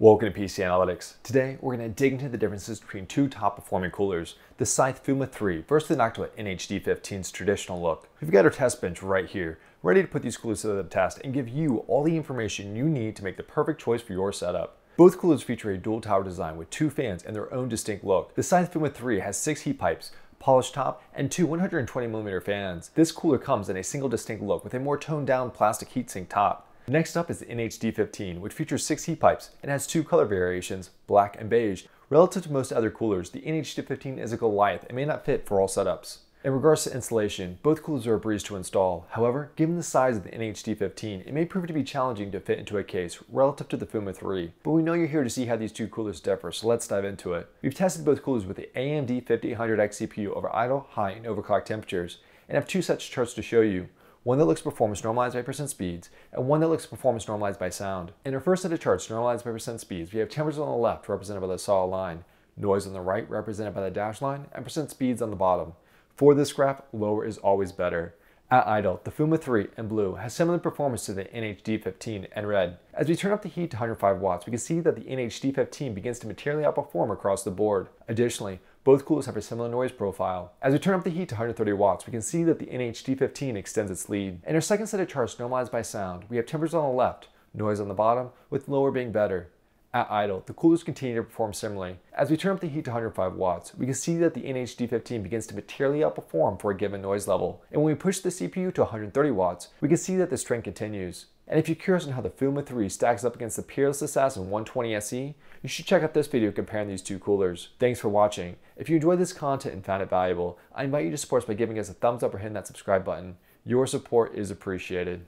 Welcome to PC Analytics. Today, we're going to dig into the differences between two top performing coolers, the Scythe Fuma 3 versus the Noctua NH-D15's traditional look. We've got our test bench right here, ready to put these coolers to the test and give you all the information you need to make the perfect choice for your setup. Both coolers feature a dual tower design with two fans and their own distinct look. The Scythe Fuma 3 has six heat pipes, polished top, and two 120mm fans. This cooler comes in a single distinct look with a more toned down plastic heatsink top. Next up is the NH-D15, which features six heat pipes and has two color variations, black and beige. Relative to most other coolers, the NH-D15 is a Goliath and may not fit for all setups. In regards to installation, both coolers are a breeze to install. However, given the size of the NH-D15, it may prove to be challenging to fit into a case relative to the Fuma 3. But we know you're here to see how these two coolers differ, so let's dive into it. We've tested both coolers with the AMD 5800X CPU over idle, high, and overclock temperatures, and have two such charts to show you one that looks performance normalized by percent speeds, and one that looks performance normalized by sound. In our first set of charts normalized by percent speeds, we have temperatures on the left represented by the solid line, noise on the right represented by the dashed line, and percent speeds on the bottom. For this graph, lower is always better. At idle, the Fuma 3 in blue has similar performance to the NH-D15 in red. As we turn up the heat to 105 watts, we can see that the NH-D15 begins to materially outperform across the board. Additionally, both coolers have a similar noise profile. As we turn up the heat to 130 watts, we can see that the NH-D15 extends its lead. In our second set of charts normalized by sound, we have temperatures on the left, noise on the bottom, with lower being better. At idle, the coolers continue to perform similarly. As we turn up the heat to 105 watts, we can see that the NH-D15 begins to materially outperform for a given noise level. And when we push the CPU to 130 watts, we can see that this trend continues. And if you're curious on how the Fuma 3 stacks up against the Peerless Assassin 120 SE, you should check out this video comparing these two coolers. Thanks for watching. If you enjoyed this content and found it valuable, I invite you to support us by giving us a thumbs up or hitting that subscribe button. Your support is appreciated.